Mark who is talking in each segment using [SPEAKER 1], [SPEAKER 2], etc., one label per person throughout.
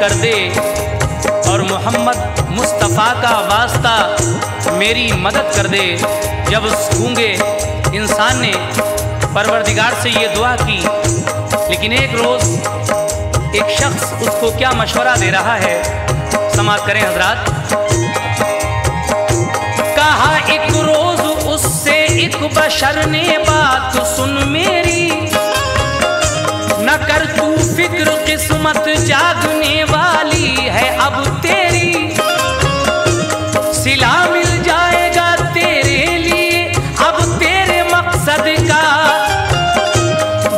[SPEAKER 1] कर दे। और मोहम्मद मुस्तफ़ा का वास्ता मेरी मदद कर दे। जब उस गूँगे इंसान ने परवरदिगार से ये दुआ की, लेकिन एक रोज़ एक शख्स उसको क्या मशवरा दे रहा है, समाप्त करें हजरात। कहा, एक रोज उससे एक बशर ने बात सुन मेरी न कर तू फ़िक्र किस्मत जागने वाली है, अब तेरी सिला मिल जाएगा तेरे लिए। अब तेरे मकसद का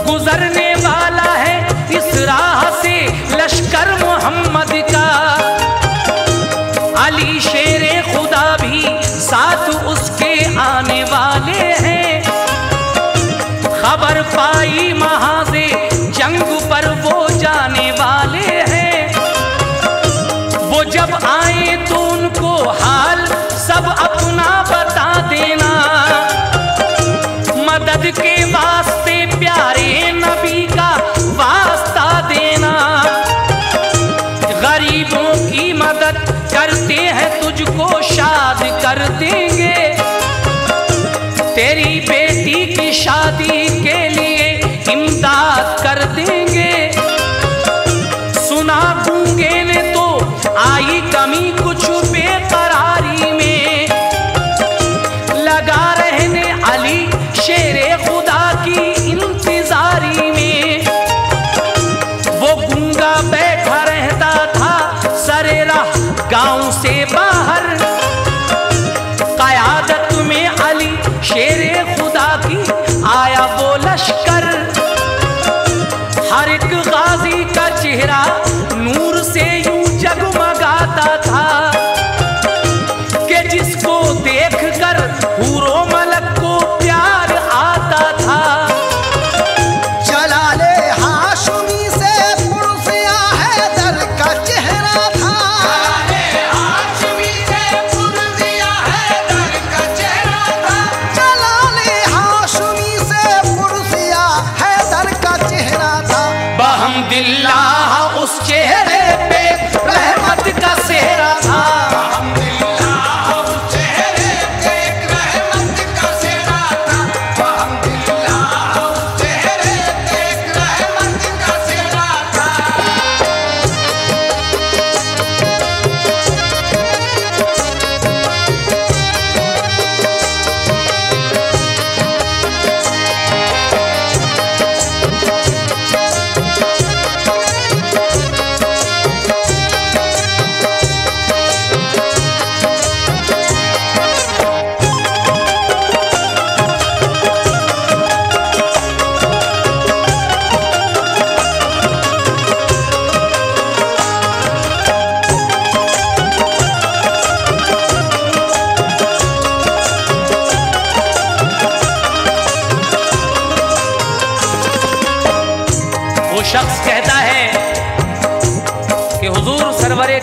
[SPEAKER 1] गुजरने वाला है, इस राह से लश्कर मोहम्मद का। अली शेर खुदा भी साथ उसके आने वाले हैं। खबर पाई महाजे शादी के लिए।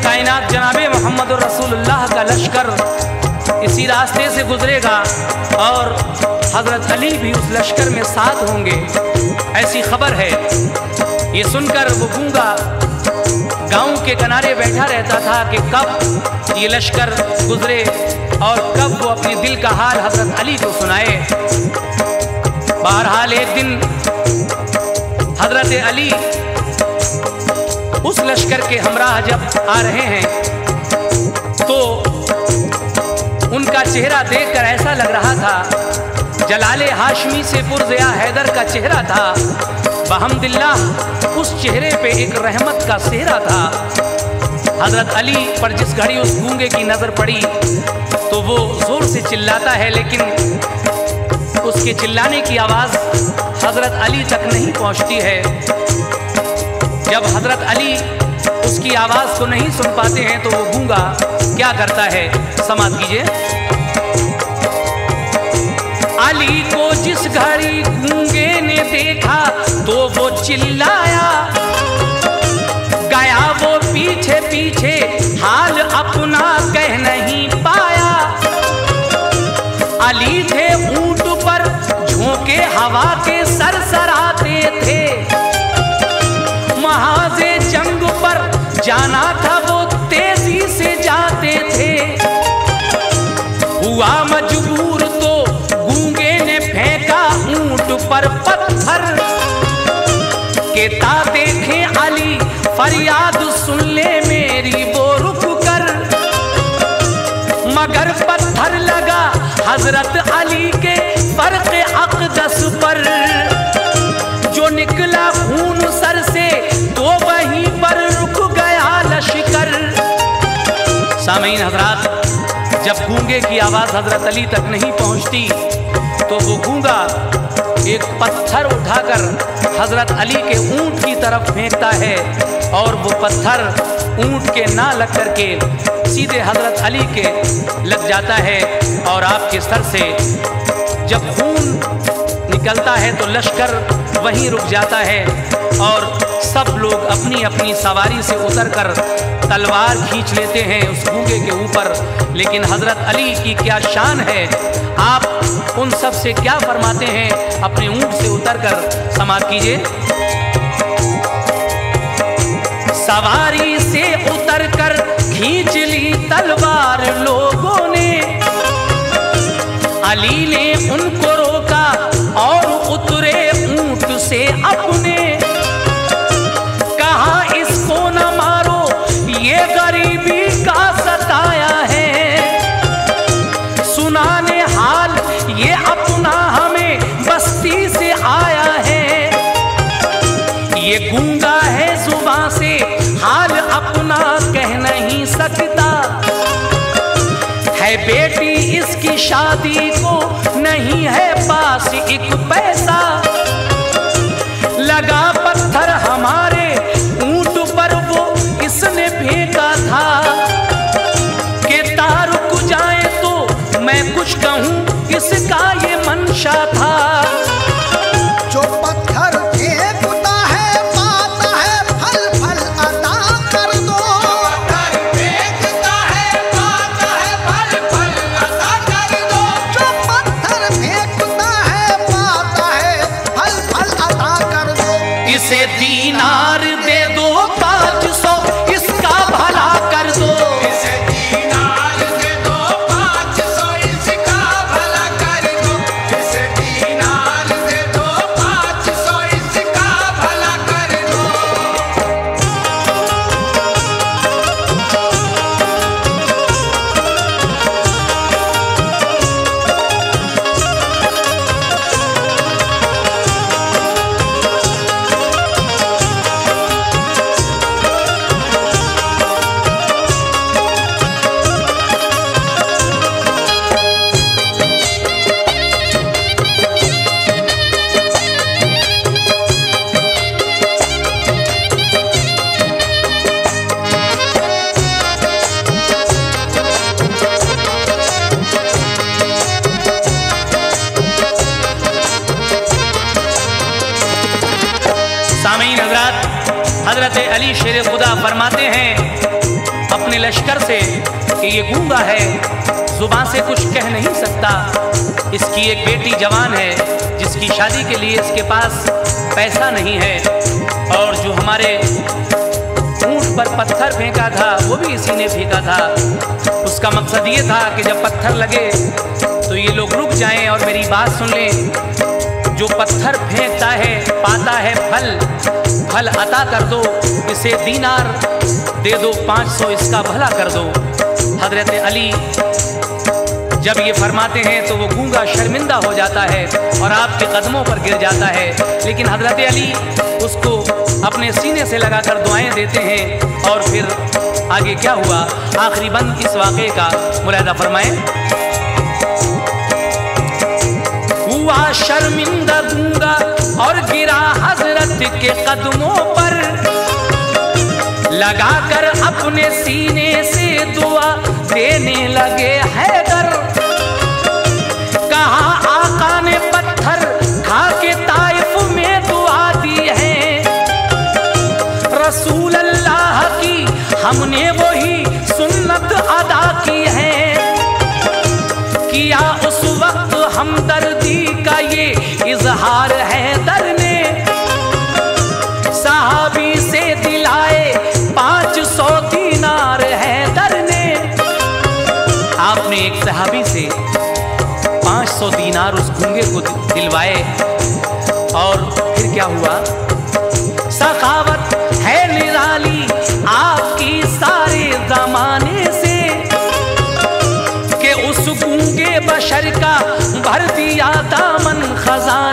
[SPEAKER 1] कायनात जनाबे मोहम्मद रसूलुल्लाह का लश्कर इसी रास्ते से गुजरेगा और हज़रत अली भी उस लश्कर में साथ होंगे। ऐसी खबर है। ये सुनकर वो गूँगा गाँव के किनारे बैठा रहता था कि कब ये लश्कर गुजरे और कब वो अपने दिल का हाल हज़रत अली को सुनाए। बहरहाल एक दिन हज़रत अली उस लश्कर के हमराह जब आ रहे हैं तो उनका चेहरा देखकर ऐसा लग रहा था, जलाले हाशमी से पुरजया हैदर का चेहरा था बहमदिल्ला उस चेहरे पे एक रहमत का सेहरा था। हज़रत अली पर जिस घड़ी उस गूँगे की नज़र पड़ी तो वो ज़ोर से चिल्लाता है, लेकिन उसके चिल्लाने की आवाज़ हज़रत अली तक नहीं पहुँचती है। जब हज़रत अली उसकी आवाज़ को नहीं सुन पाते हैं तो वो गूँगा, क्या करता है? समाज कीजिए। अली को जिस घड़ी गूँगे ने देखा तो वो चिल्लाया। गया वो पीछे पीछे हाल अपना कह नहीं पाया। अली थे ऊँट पर, झोंके हवा के सरसराते थे के देखे अली, फरियाद सुन ले मेरी, वो रुक कर। मगर पत्थर लगा हज़रत अली के फ़र्क अकदस पर। जो निकला खून सर से तो वहीं पर रुक गया लश्कर। सामीन हजरात, जब गूँगे की आवाज़ हज़रत अली तक नहीं पहुँचती तो वो गूँगा एक पत्थर उठाकर हज़रत अली के ऊँट की तरफ़ फेंकता है और वो पत्थर ऊँट के ना लग कर के सीधे हज़रत अली के लग जाता है और आपके सर से जब खून निकलता है तो लश्कर वहीं रुक जाता है और सब लोग अपनी अपनी सवारी से उतरकर तलवार खींच लेते हैं उस गूँगे के ऊपर। लेकिन हज़रत अली की क्या शान है? आप उन सबसे क्या फरमाते हैं? अपने ऊँट से उतरकर समाप्त कीजिए। सवारी से उतर कर खींच ली तलवार लोगों ने। अली ने उनको गूँगा है जुबां से, हाल अपना कह नहीं सकता। है बेटी इसकी शादी को नहीं है पास एक पैसा। लगा पत्थर हमारे ऊँट पर, वो इसने फेंका था? कि तार रुक जाए तो मैं कुछ कहूँ, इसका ये मंशा था हज़रत अली शेर खुदा फरमाते हैं, अपने लश्कर से कि ये गूँगा है, ज़ुबान से कुछ कह नहीं सकता। इसकी एक बेटी जवान है, जिसकी शादी के लिए इसके पास पैसा नहीं है, और जो हमारे ऊँट पर पत्थर फेंका था, वो भी इसी ने फेंका था। उसका मकसद ये था कि जब पत्थर लगे तो ये लोग रुक जाएँ और मेरी बात सुन लें। जो पत्थर फेंकता है, पाता है फल फल अता कर दो, इसे दीनार दे दो, पाँच सौ इसका भला कर दो। हज़रत अली जब ये फरमाते हैं तो वो गूँगा शर्मिंदा हो जाता है और आपके कदमों पर गिर जाता है। लेकिन हज़रत अली उसको अपने सीने से लगाकर दुआएँ देते हैं और फिर आगे क्या हुआ? आखिरी बंद इस वाक़े का। मुलायदा फरमाएँ। हुआ शर्मिंदा गूँगा और गिरा के कदमों पर लगाकर अपने सीने से दुआ देने लगे हैदर। कहा आका ने पत्थर खा के ताइफ में दुआ दी है? रसूल अल्लाह की हमने वही सुन्नत अदा की है। किया उस वक्त हमदर्दी का ये इजहार और फिर क्या हुआ? सखावत है निराली आपकी सारे जमाने से, के उस गूँगे बशर का भर दिया दामन खजान।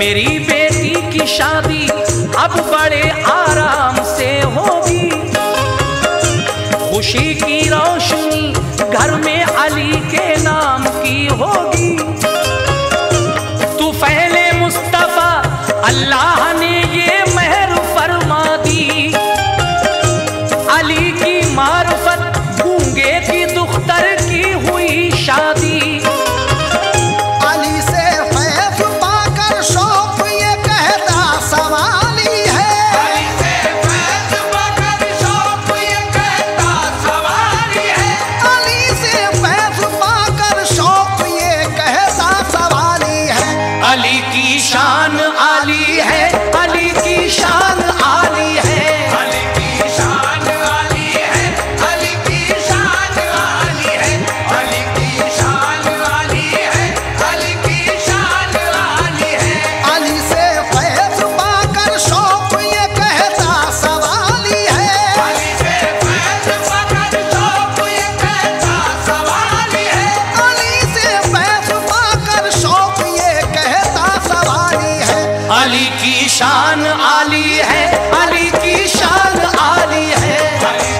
[SPEAKER 1] मेरी बेटी की शादी अब बड़े आराम से होगी। खुशी की रोशनी घर में अली के नाम की होगी। शान आली है अली की शान आली है।